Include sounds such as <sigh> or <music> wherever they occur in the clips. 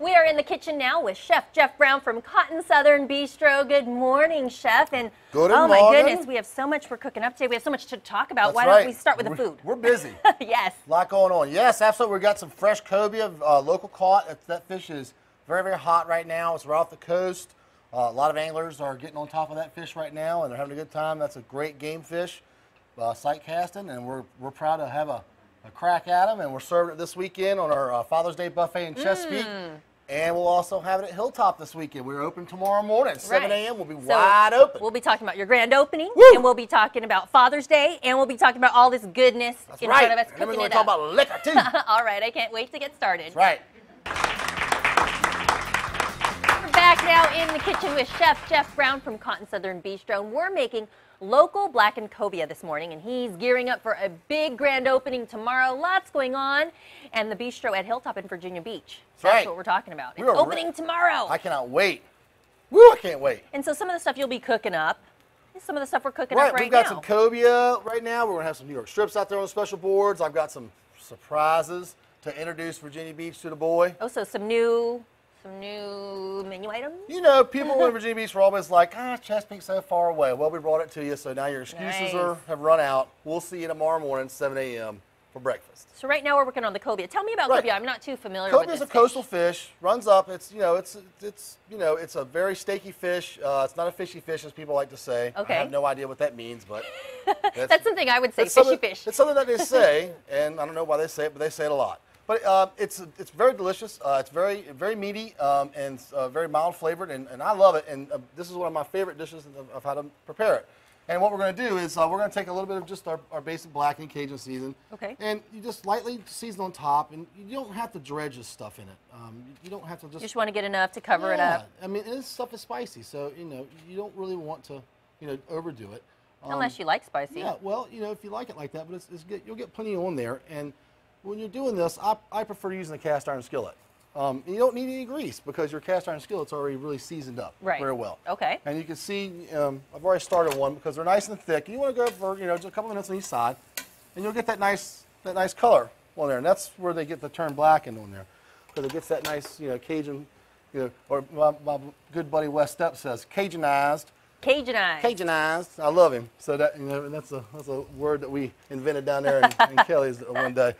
We are in the kitchen now with Chef Jeff Brown from Cotton Southern Bistro. Good morning, Chef. And Good oh my morning. goodness, we have so much we're cooking up today. We have so much to talk about. That's Why right. don't we start with the We're- food? We're busy. <laughs> yes. A lot going on. Yes, absolutely. We've got some fresh cobia, uh, local caught. That, that fish is very, very hot right now. It's right off the coast. Uh, a lot of anglers are getting on top of that fish right now, and they're having a good time. That's a great game fish, uh, sight casting, and we're, we're proud to have a, a crack at them. And we're serving it this weekend on our uh, Father's Day buffet in Chesapeake. Mm. And we'll also have it at Hilltop this weekend. We're open tomorrow morning, 7 Right. a.m. We'll be So wide open. We'll be talking about your grand opening, Woo! and we'll be talking about Father's Day, and we'll be talking about all this goodness That's in right. front of us and then we're going to talk about liquor, too. <laughs> all right, I can't wait to get started. That's right. Back now in the kitchen with Chef Jeff Brown from Cotton Southern Bistro. And we're making local blackened cobia this morning, and he's gearing up for a big grand opening tomorrow. Lots going on, and the bistro at Hilltop in Virginia Beach. That's right. what we're talking about. We It's opening tomorrow. I cannot wait. Woo, I can't wait. and so some of the stuff you'll be cooking up is some of the stuff we're cooking Right, up right now. we've got now. some cobia right now. We're gonna have some New York strips out there on the special boards. I've got some surprises to introduce Virginia Beach to the boy. oh, so some new, some new menu items. You know, people in Virginia Beach were always like, ah, Chesapeake's so far away. Well, we brought it to you, so now your excuses Nice. are have run out. We'll see you tomorrow morning, 7 a.m. for breakfast. So right now we're working on the cobia. Tell me about Right. cobia. I'm not too familiar with Cobia this is a fish. coastal fish. Runs up. It's you know it's it's you know it's a very steaky fish. Uh, it's not a fishy fish as people like to say. Okay. I have no idea what that means, but <laughs> That's something I would say. Fishy fish. It's something that they <laughs> say, and I don't know why they say it, but they say it a lot. But uh, it's it's very delicious. Uh, it's very very meaty um, and uh, very mild flavored, and, and I love it. And uh, this is one of my favorite dishes of, of how to prepare it. And what we're going to do is uh, we're going to take a little bit of just our, our basic blackened Cajun season. Okay. And you just lightly season on top, and you don't have to dredge this stuff in it. Um, you don't have to just. You just want to get enough to cover it up. I mean, this stuff is spicy, so you know you don't really want to, you know, overdo it. Um, Unless you like spicy. yeah, well, you know, if you like it like that, but it's, it's good. You'll get plenty on there. And when you're doing this, I, I prefer using a cast iron skillet. Um, you don't need any grease because your cast iron skillet's already really seasoned up Right. very well. Okay. And you can see, um, I've already started one because they're nice and thick. You want to go for, you know, just a couple minutes on each side, and you'll get that nice, that nice color on there. And that's where they get the turn blackened on there, because it gets that nice, you know, Cajun, you know, or my, my good buddy Wes Stepp says, Cajunized. Cajunized. Cajunized. I love him. So that you know, and that's a that's a word that we invented down there in, in <laughs> Kelly's one day.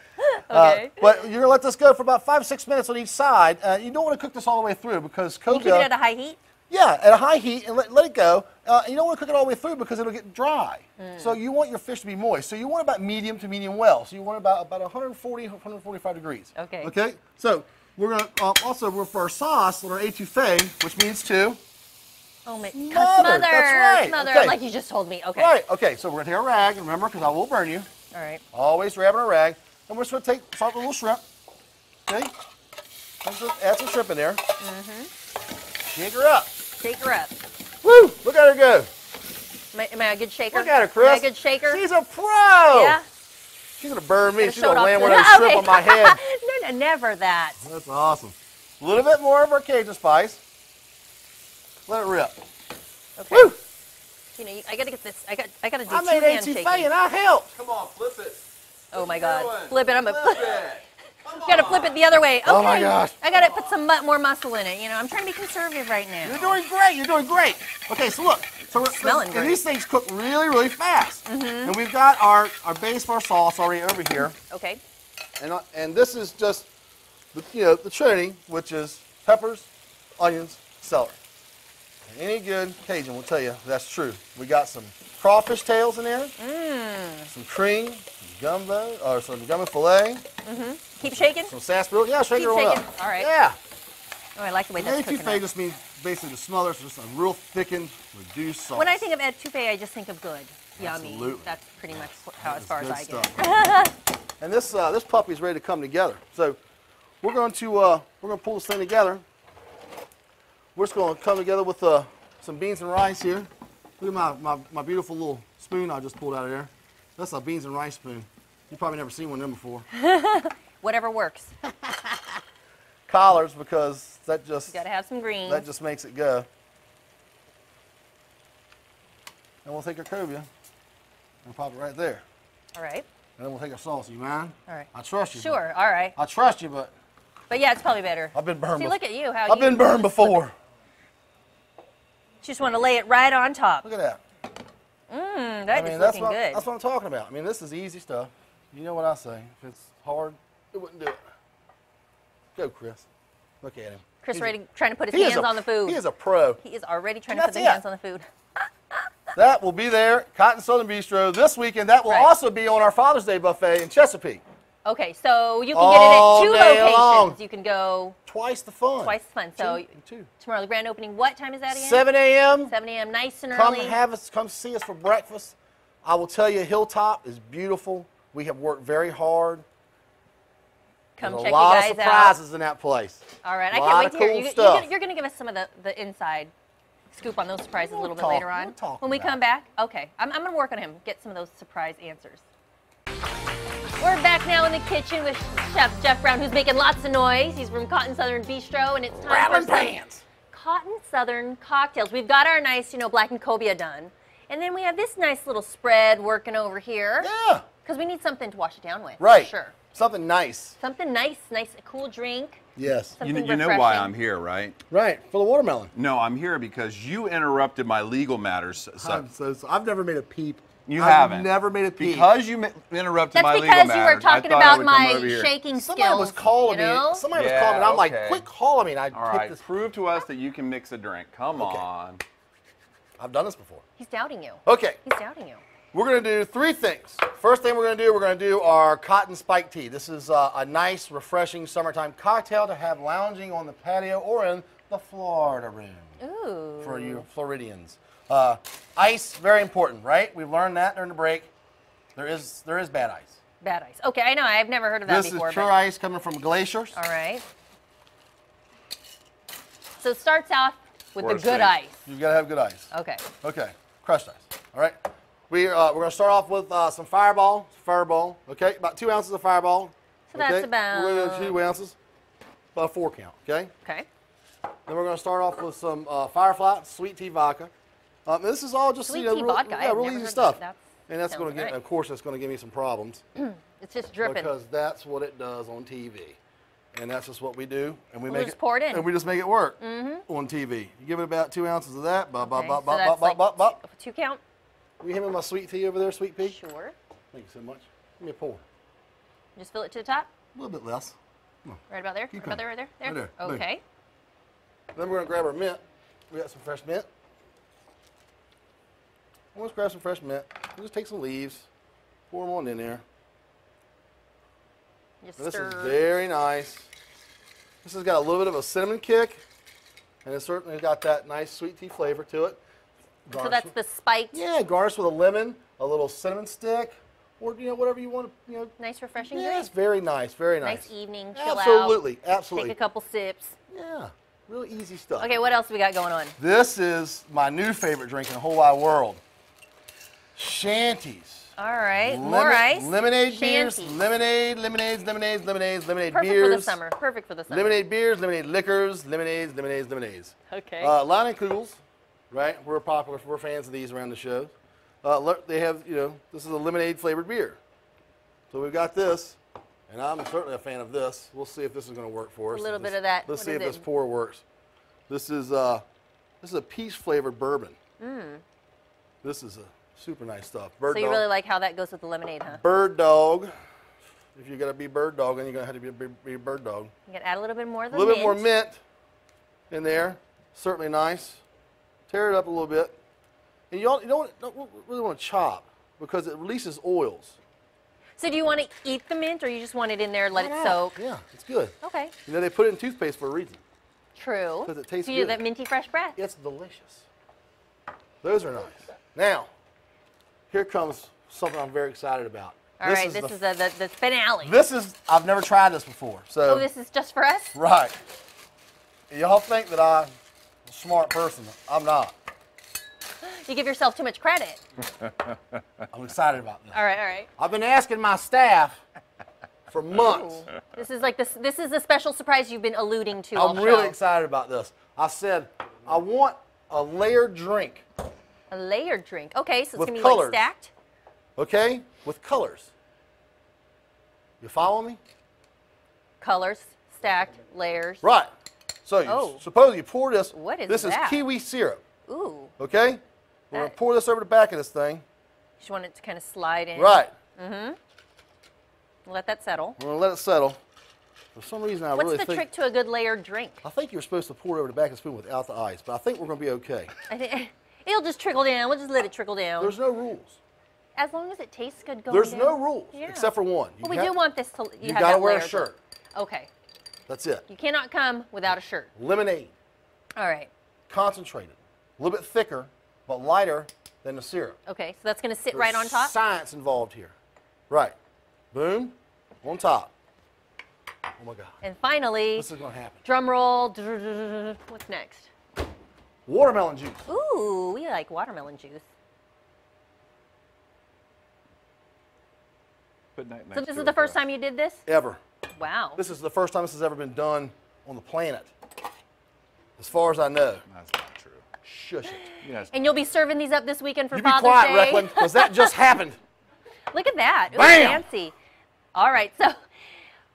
Okay. Uh, but you're gonna let this go for about five six minutes on each side. Uh, you don't want to cook this all the way through because You cobia. keep it at a high heat? yeah, at a high heat and let, let it go. Uh, you don't want to cook it all the way through because it'll get dry. Mm. So you want your fish to be moist. So you want about medium to medium well. So you want about about 140 145 degrees. Okay. Okay. So we're gonna uh, also we're for our sauce on our etouffee, which means to. Oh my Smother, Smother. that's right, Smother, okay. like you just told me. Okay. Right. Okay. So we're gonna take a rag. Remember, because I will burn you. All right. Always wrap in a rag. And we're just gonna take start with a little shrimp. Okay. And just add some shrimp in there. Mm-hmm. Shake her up. Shake her up. Woo! Look at her go. Am I, am I a good shaker? Look at her, Chris. Am I a good shaker? She's a pro. yeah. She's gonna burn me. Gonna She's gonna land one of those shrimp on my head. <laughs> no, no, never that. That's awesome. A little bit more of our Cajun spice. Let it rip. Okay. Woo! You know, I gotta get this. I got. I gotta do I two made hand etouffee shaking. and I helped. Come on, flip it. Oh my God! doing? Flip it. I'm gonna. Flip it. <laughs> Come Gotta flip it the other way. Okay. Oh my gosh. I gotta put some mu- more muscle in it. You know, I'm trying to be conservative right now. You're doing great. You're doing great. Okay, so look. So we're, Smelling and great. these things cook really, really fast. Mm -hmm. And we've got our, our base for our sauce already over here. Okay. And, uh, and this is just, the, you know, the trinity, which is peppers, onions, celery. And any good Cajun will tell you that's true. We got some crawfish tails in there, Mmm. some cream, some gumbo, or some gumbo filet, Mm-hmm. Keep shaking. some sarsaparilla. Yeah, shake Keep it shaking. up. All right. Yeah. Oh, I like the way And that's cooking. etouffee just means basically the smother, it's just a real thickened, reduced sauce. When I think of etouffee, I just think of good, yummy. Absolutely. That's pretty much how, as far as I get. <laughs> and this uh, this puppy's ready to come together. So we're going to uh, we're going to pull this thing together. We're just going to come together with uh, some beans and rice here. Look at my, my, my beautiful little spoon I just pulled out of there. That's a beans and rice spoon. You've probably never seen one of them before. <laughs> Whatever works. <laughs> Collars because that just You gotta have some greens. that just makes it go. And we'll take our cobia and pop it right there. All right. And then we'll take our sauce. You mind? All right. I trust you. Sure. All right. I trust you, but But yeah, it's probably better. I've been burned. See, look at you. How I've you been burned before. Just want to lay it right on top. Look at that. Mm, that I mean, is that's looking what, good. that's what I'm talking about. I mean, this is easy stuff. You know what I say. If it's hard, it wouldn't do it. Go, Chris. Look at him. Chris ready, trying to put his hands a- on the food. He is a pro. He is already trying to put his hands on the food. <laughs> That will be there, Cotton Southern Bistro this weekend. That will Right. also be on our Father's Day buffet in Chesapeake. Okay, so you can All get it at two locations. long. You can go Twice the fun. twice the fun. So Two- two. tomorrow the grand opening. What time is that again? 7 a.m. 7 a.m. Nice and early. Come early. have us. Come see us for breakfast. I will tell you, Hilltop is beautiful. We have worked very hard. Come There's check a lot you of guys surprises in that place. All right, I can't wait to hear. cool You, you're, stuff. you're gonna give us some of the, the inside scoop on those surprises a We'll little bit later on we'll talk when we come back. Okay, I'm, I'm gonna work on him. Get some of those surprise answers. We're back now in the kitchen with Chef Jeff Brown, who's making lots of noise. He's from Cotton Southern Bistro, and it's time for some pans. Cotton Southern cocktails. We've got our nice, you know, blackened cobia done. And then we have this nice little spread working over here. Yeah. Because we need something to wash it down with. Right. Sure. Something nice. Something nice, nice, a cool drink. Yes. You, kn- you know why. I'm here, right? Right. For the watermelon. No, I'm here because you interrupted my legal matters. So I'm so, so- I've never made a peep. you I've haven't. Never made a peep. Because you mi- interrupted That's my legal matters. because matters. you were I talking thought I about would come my over here. shaking somebody skills. was calling you know? me. Somebody was Yeah, calling me. and I'm like, okay. quit calling me. And I All picked right, this. prove to us that you can mix a drink. Come Okay. on. I've done this before. He's doubting you. Okay. He's doubting you. We're going to do three things. First thing we're going to do, we're going to do our cotton spike tea. This is uh, a nice, refreshing summertime cocktail to have lounging on the patio or in the Florida room Ooh. for you Floridians. Uh, ice, very important, right? We've learned that during the break. There is there is bad ice. Bad ice. Okay, I know. I've never heard of that This before. is pure but- ice coming from glaciers. All right. So it starts off with the good ice. You've got to have good ice. Okay. Okay, crushed ice. All right. We, uh, we're going to start off with uh, some Fireball. Fireball. Okay, about two ounces of Fireball. So that's okay? We're about- two ounces. About a four count. Okay. Okay. Then we're going to start off with some uh, Firefly sweet tea vodka. Um, this is all just Sweet you know, tea real, vodka. Yeah, real easy stuff. that. and that's going to give, great. of course, that's going to give me some problems <clears throat> It's just dripping. because that's what it does on TV, and that's just what we do, and we We'll make just it, pour it in. and we just make it work on TV. You give it about two ounces of that. Bop, bop, Okay, bop, so bop, bop, like bop, bop. two count. Will you hand me my sweet tea over there, sweet pea? Sure. Thank you so much. Give me a pour. Just fill it to the top. A little bit less. Right about there. Keep Right about there. Right there. There. Right there. Boom. Okay. Then we're gonna grab our mint. We got some fresh mint. Let's grab some fresh mint. We'll just take some leaves, pour them on in there. Just And this stir. is very nice. This has got a little bit of a cinnamon kick, and it's certainly got that nice sweet tea flavor to it. So that's with- the spiked, yeah, garnish with a lemon, a little cinnamon stick, or you know whatever you want to, you know. nice refreshing Yeah, it's very nice, very nice. Nice evening, chill absolutely, out. absolutely. Take a couple sips. Yeah, really easy stuff. Okay, what else we got going on? This is my new favorite drink in the whole wide world. Shandies. All right, more Lemon- ice. Lemonade beers, Shandies. lemonade, lemonades, lemonades, lemonades, lemonade Perfect beers. for the summer. Perfect for the summer. Lemonade beers, lemonade liquors, lemonades, lemonades, lemonades. Okay. Uh, Kugels, right? We're popular. We're fans of these around the show. Uh, they have, you know, this is a lemonade flavored beer. So we've got this, and I'm certainly a fan of this. We'll see if this is going to work for us. A little If bit of that. Let's What see if this it? pour works. This is uh, this is a peach flavored bourbon. This is a super nice stuff. Bird Mm. so you dog. really like how that goes with the lemonade, huh? bird dog. If you're gonna be bird dog, then you're gonna have to be a, be be a bird dog. You can add a little bit more of A little bit more mint. mint in there. Certainly nice. Tear it up a little bit. And you don't, you don't, don't really want to chop because it releases oils. So do you want to eat the mint, or you just want it in there, and let Why it not? soak? Yeah, it's good. Okay. You know, they put it in toothpaste for a reason. True. 'Cause it tastes so you good. that minty fresh breath. It's delicious. Those are nice. Now, here comes something I'm very excited about. All right, this the, is the, the, the finale. This is, I've never tried this before. So, oh, this is just for us? right. Y'all think that a smart person. I'm not. You give yourself too much credit. <laughs> I'm excited about this. All right, all right. I've been asking my staff for months. Ooh. This is like this. This is a special surprise you've been alluding to. I'm really show. excited about this. I said, I want a layered drink, A layered drink. Okay, so it's gonna be colors. like stacked. okay, with colors. You follow me? Colors stacked layers. Right. So you Oh. suppose you pour this. What is this that? is kiwi syrup. Ooh. Okay. We're gonna pour this over the back of this thing. You just want it to kind of slide in. Right. Mm-hmm. Let that settle. We're gonna let it settle. For some reason, I What's really the think trick to a good layered drink? I think you're supposed to pour it over the back of the spoon without the ice, but I think we're gonna be okay. <laughs> I think <laughs> it'll just trickle down. We'll just let it trickle down. There's no rules. as long as it tastes good going There's down. no rules Yeah. except for one. You Well, we do want this to. You, You have gotta that wear a shirt. Okay. That's it. You cannot come without a shirt. Lemonade, All right. concentrated, a little bit thicker, but lighter than the syrup. Okay. So that's going to sit There's right on top. Science involved here. Right. Boom. On top. Oh my God. And finally, This is gonna happen. drum roll. <laughs> What's next? Watermelon juice. Ooh, we like watermelon juice. Put that So next this is the first time you did this? Ever. Wow. This is the first time this has ever been done on the planet. As far as I know. That's not true. Shush it. Yes. And you'll be serving these up this weekend for You be Father's quiet, Day. Recklin, because that just <laughs> happened. Look at that. It Bam! fancy. All right, so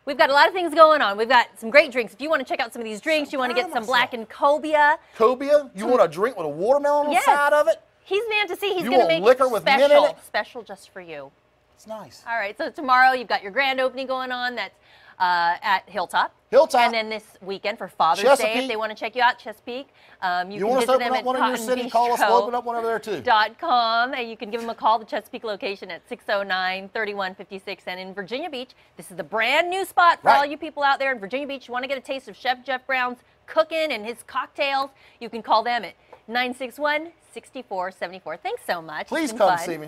we've got a lot of things going on. We've got some great drinks. If you want to check out some of these drinks, you want to get some blackened cobia. Cobia, you want a drink with a watermelon on Yes. the side of it? He's man to see. He's going to want make liquor it with mint special, in it? special just for you. It's nice. All right, so tomorrow you've got your grand opening going on. That's uh, at Hilltop. Hilltop. And then this weekend for Father's Day, if they want to check you out, Chesapeake. Um, you, You can want us to open them up one in your city? Call us. We'll open up one over there too. Dot com, and you can give them a call, the Chesapeake location at 609 3156. And in Virginia Beach, this is the brand new spot for Right. all you people out there in Virginia Beach. You want to get a taste of Chef Jeff Brown's cooking and his cocktails, you can call them at 961 6474. Thanks so much. Please come fun. see me.